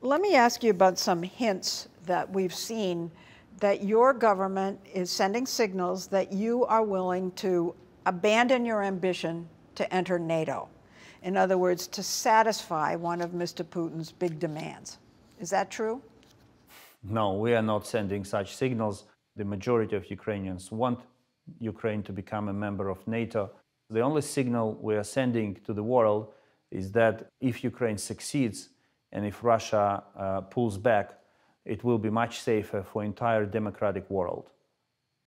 Let me ask you about some hints that we've seen that your government is sending signals that you are willing to abandon your ambition to enter NATO. In other words, to satisfy one of Mr. Putin's big demands. Is that true? No, we are not sending such signals. The majority of Ukrainians want Ukraine to become a member of NATO. The only signal we are sending to the world is that if Ukraine succeeds and if Russia uh, pulls back, it will be much safer for entire democratic world.